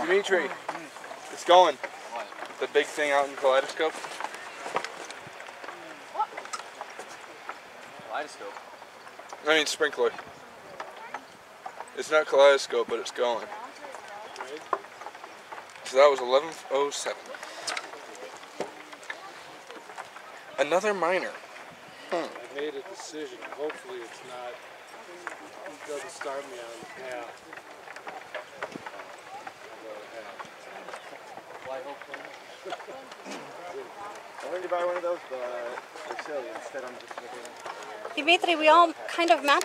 Dimitri, it's going. The big thing out in Kaleidoscope. Kaleidoscope. I mean sprinkler. It's not Kaleidoscope, but it's going. So that was 1107. Another minor. Hmm. I made a decision. Hopefully it's not, it doesn't start me on the path. Why hopefully? I wanted to buy one of those, but silly. Instead, I'm just looking. Dimitri, we all kind of match